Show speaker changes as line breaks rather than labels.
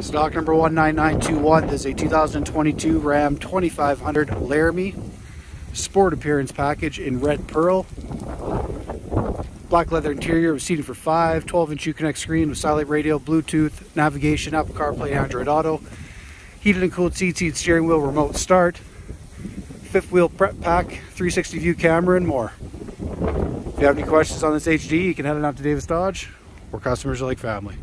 Stock number 19921. This is a 2022 Ram 2500 Laramie Sport Appearance Package in red pearl. Black leather interior with seating for five, 12 inch Uconnect screen with satellite radio, Bluetooth, navigation, Apple CarPlay, Android Auto, heated and cooled seats, heated steering wheel, remote start, fifth wheel prep pack, 360 view camera, and more. If you have any questions on this HD, you can head on out to Davis Dodge. where customers are like family.